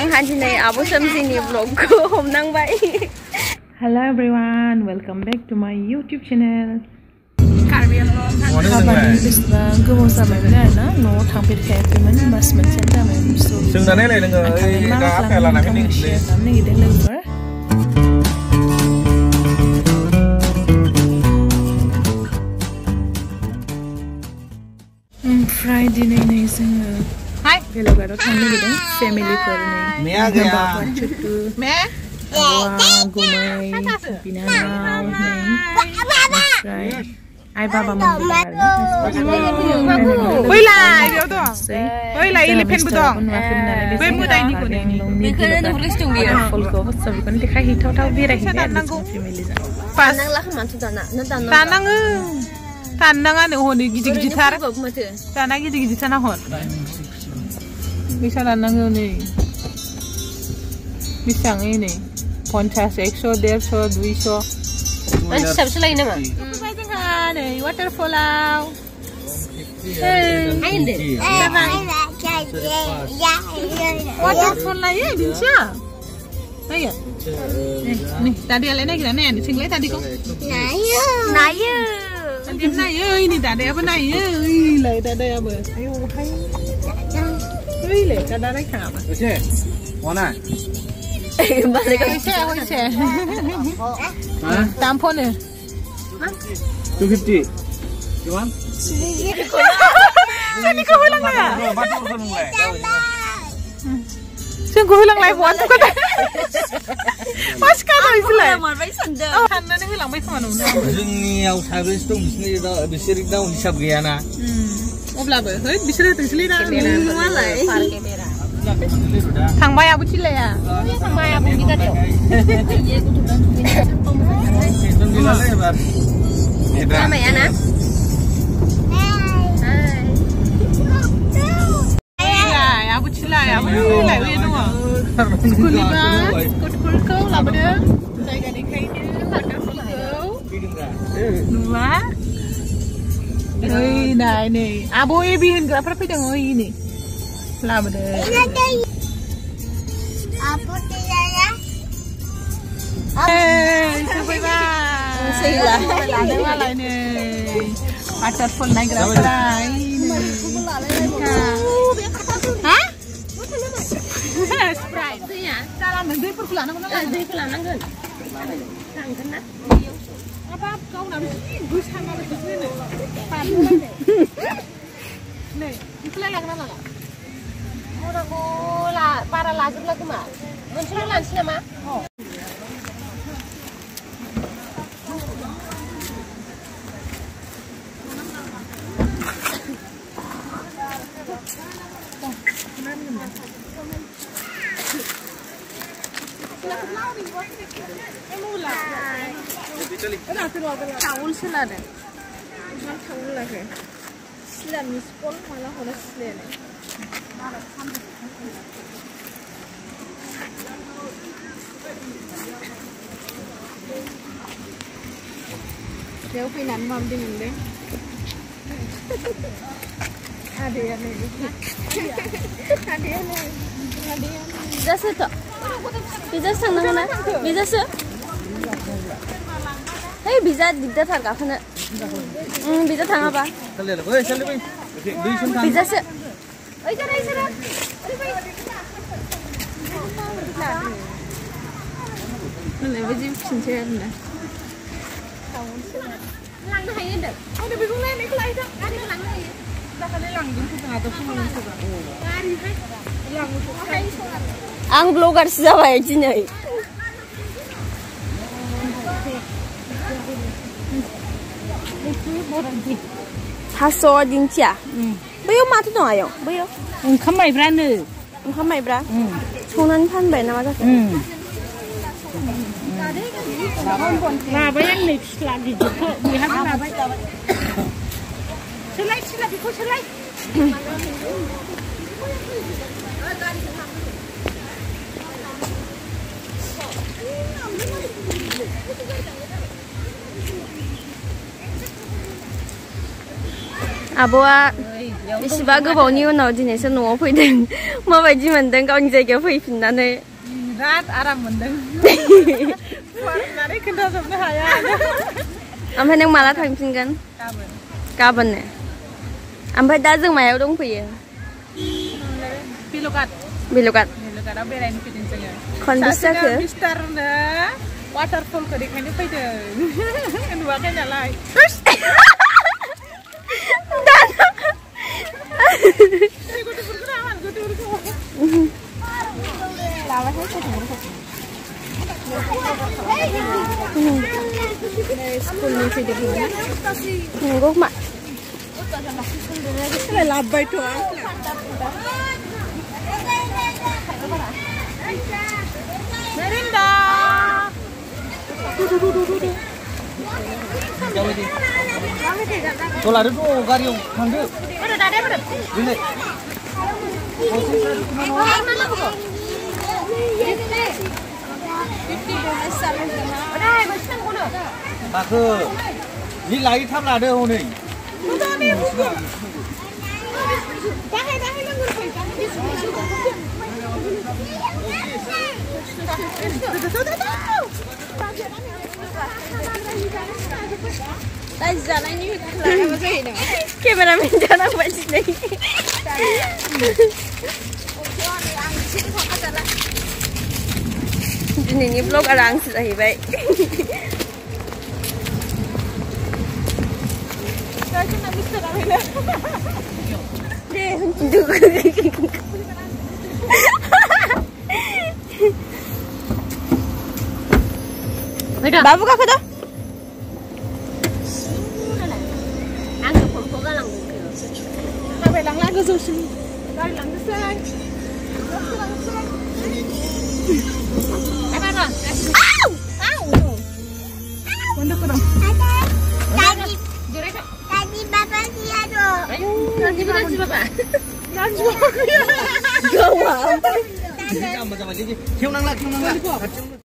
anghanjine abu samjini vlog ko homnang ba hello everyone welcome back to my youtube channel ค่ะบันนี้เป็นกูมองสมัยไม่ได้นะโน้ทางเป็ดแค่เป็นมันมาสมันเช่นต่ไม่สูซึ่งตอนนี้เลยเงยครับแต่ละนั้นไม่ดีเลยนั่นนี่เด็กเลยเว้ย Friday night ในซึ่ง न'आव थांफेरखायाखैमोन मास मोनसेयानो जाबायमोन स' जोंना नायलाय नोङो आं ओइ थांनाय मा दा आखाइ लाना खालामनो फैदों शेयार खालामनो नागिरदों लोगोफोर ओमफ्राय दिनै नै जोङो बेलागाराव थांनो नागिरदों फेमिलिफोर नै Mea gaya. बाबा चुटु आब'आ गुमै बिनानाव नै ओमफ्राय आइ बाबा मोन बैलाय बेयाव दं बैलाय इलिफेन्टबो दं बै मोदायनिखौ नै बेखौनो नुहुरगासिनो दं बियो বিশাল আনাঙ্গেও নেই বিশাঙেই নেই পঞ্চাশ একশো দেড়শো দুইশো সবসে লাগে না ওয়াটারফলাও waterfall này ấy bình waterfall đây à này ta đi lấy này cái này xin lấy tadi đi không này này ta đi này ơi này ta đeo bên này ơi lấy ta đeo bờ ayo hay related, ada rekam. Oke, mana? Balik ke Oke, oke. Hah? Tampon ya? Hah? 250. Cuman? Sini kau hilang lah. Sini kau hilang live one tuh kan? Mas kata istilah. Kamu mau sandal? Oh, karena ini hilang macam mana? Jadi yang saya bilang itu bisnis itu bisnis itu hisap gaya na. Hmm. अब्लाबो है बिसोर होथोंसोलै ना मालाय थांबाय आबो थिलाया थांबाय आब'नि गारियाव टेनसन गैलालै एबार एदा लामाया ना थिलाय आबो थिलाय आबो थिलाय बे दङ स्कुलनिबा गथ'फोरखौ लाबोदों Nah ini, abu ibihin ke apa ini. Lama deh. Abu tidak ya? Eh, sampai mana? Sila. Ada ini? Naik rasa nah, ini. Hah? Sprite. Salam, dua perkulangan mana? Dua perkulangan kan? जि गोसा माबायदिसो होनो नै बेखौलाय लागोन ना लाला मराखौ बारा लाजोबला खोमा मोनसेल' लानोसै नामा tawul siladi o'shani tawullagan silamaysiz qolib mana xolos silanglar Jauh pinan mam di mende. Ada yang lagi. Ada yang lagi. Ada yang. Bisa sih. Bisa senang mana? Bisa sih. थाङाबा ओइ सालि बै दुइसन थां बिजासो ओइ जोरा जोरा होननायबायदि फिनसै आरो ना लांनो हायो होनदों आंनो बेखौ नायनायखौ लायदों गारिखौ लांनो हायो दाखालि लांदों जोंहा दसे गारिहाय आं ब्लगारसो जाबाय दिनै Haso dingcia. Bayo mati no ayo. Bayo. Ungkam mai bra nu. Ungkam mai bra. Chonani pan bai na maja. Labai yang ni sila di jepun. Ni hati labai. Selai sila di kau selai. थास' दिंखिया बैयाव माथो दं आयं बैयाव ओंखाम माइब्रानो ओंखाम माइब्रा संनानै फानबाय ना मा जाखो लाबाय आं नै फिस्ला गिदिरखौ बेहाबो लाबाय सोलाय सिला बेखौ सोलाय आब'आ बेसेबा गोबावनि उनाव दिनैसो न'आव फैदों माबायदि मोनदों गावनि जायगायाव फैफिननानै बिराद आराम मोनदों फरायनानै खोन्थाजोबनो हाया ओमफ्राय नों माला थांफिनगोन गाबोन गाबोननो ओमफ्राय दा जों मायाव दंफैयो पिलकाट बेलगाट पिलकाटाव बेरायनो फैदों जोङो खनबेसे जाखो मिस्टारनो वाटारफलखौ देखायनो फैदों नुवाखै नालाय gốc mặn là làm bài thuở Merinda! Du, du, du, du, du, du. Jauh lagi. Tolak ada tu, gari yang hang tu. Berapa dah ada berapa? Bila? Posisi ada tu mana? Mana aku? Aku ni lagi tham lah dia ni. Muda ni bukan. Dah dah dah mungkin. Dah dah dah dah. जि लायो थाब लादो हनै केमेरामेन जानांबाय दिनै दिनैनि ब्लगारा आंसो जाहैबाय दे होनफिनदो బాబు కాకదా Gawa. Khiêu năng lại, khiêu năng lại.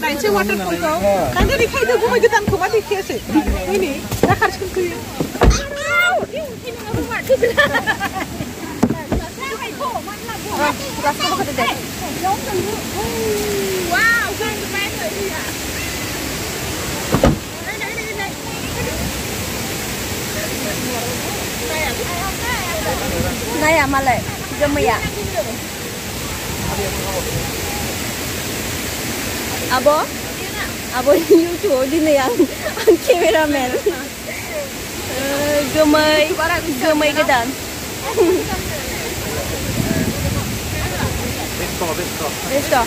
Naik waterfallku. Nanti dikai gue mau Abo? Abo YouTube din na yan. Ang cameraman. Uh, gamay. Gamay ka dan. Besto, besto. Besto.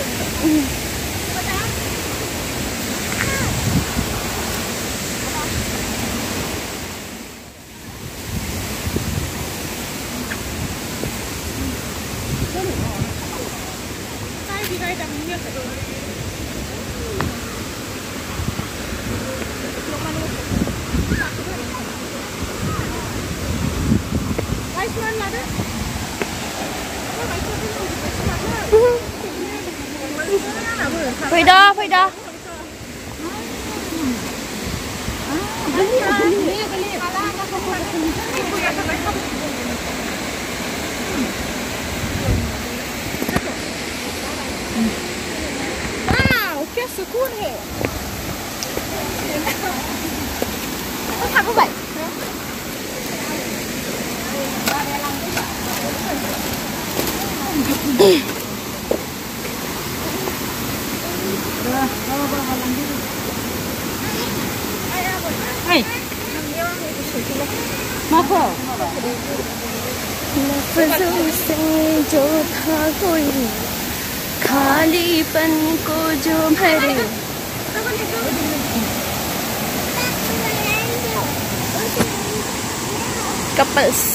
会的。जो था कोई खालीपन को जो भरे couples.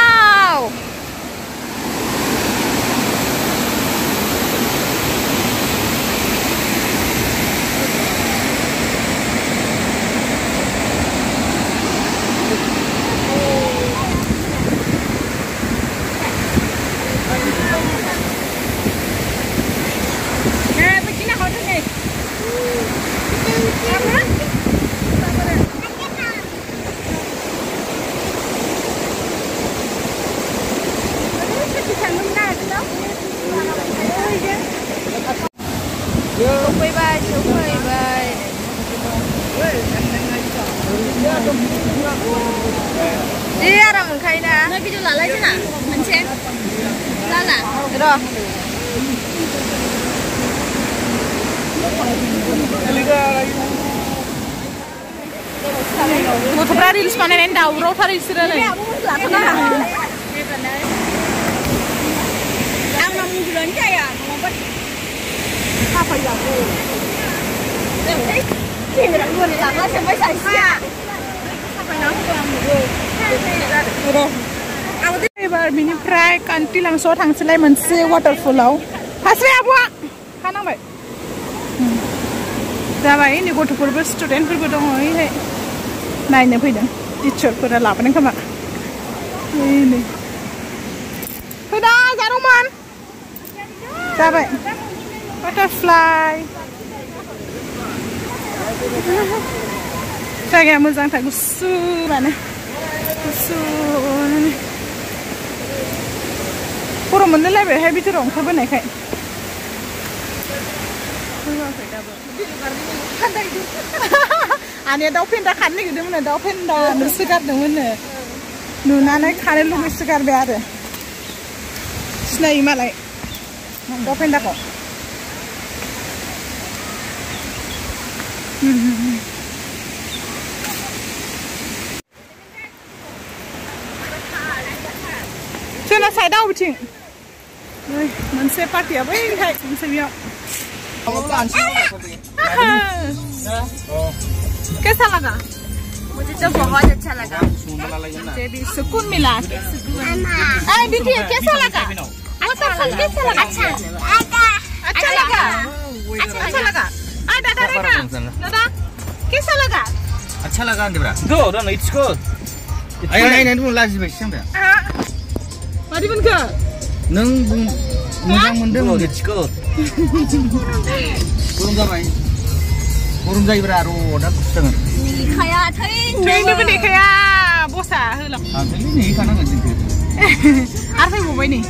Iya, orang mengkaina. Nah, video lala aja nak, menceng. Lala. Roh. गथ'फ्रा रिल्स बानायनानै दावरावथार बिसोरोलाय Ang namugulan kaya, mga ba't kapayaw ko. Sino gue lang lah sampai saya. एबार बिनिफ्राय कान्टिलांसोआव थांसैलाय मोनसे वाटारफलाव हास्राय आब'आ खानांबाय जाबाय नै गथ'फोरबो स्टुडेन्टफोरबो दङ ओइहाय नायनो फैदों टिचारफोरा लाबोदों खोमा ओइ नै फैदा जारौमोन जाबाय बाटारफ्लाइ जायगाया मोजांथार गुसुआनो गुसुनो गरम मोनलायलायबायहाय बिथोराव ओंखारबोनायखाय आनैया दाउ फेन्दा खानो नागिरदोंमोन दाउ फेन्दा नुसो गारदोंमोननो नुनानै खानो लुगैसो आरो सिनायो मालाय दाउ फेन्दाखौ साइडआव बिथिं नै मोनसे पार्टिया बैहाय मोनसे बेयाव कैसा लगा? मुझे तो बहुत अच्छा लगा। मुझे भी सुकून मिला। अरे दीदी कैसा लगा? वाटरफॉल कैसा लगा? अच्छा। अच्छा लगा। अच्छा लगा। आ दादा रेखा दादा कैसा लगा? अच्छा लगा द' दा नैथिखौ आया नायनानै बुं लाजिबायसो आंबो मादि रिबनखौ नों मोजां मोनदों मिथिखौ गरम जाबाय गरम जायोब्रा आरो दा गुसु जागोन थै नोंनोबो नेखाया बसा होलां आंखौनो नेखानांगोन जोंखौ आरो फैबावबाय नै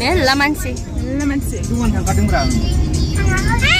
मेरला मानसि मेरला मानसि गोबां थांखादोंब्रा आं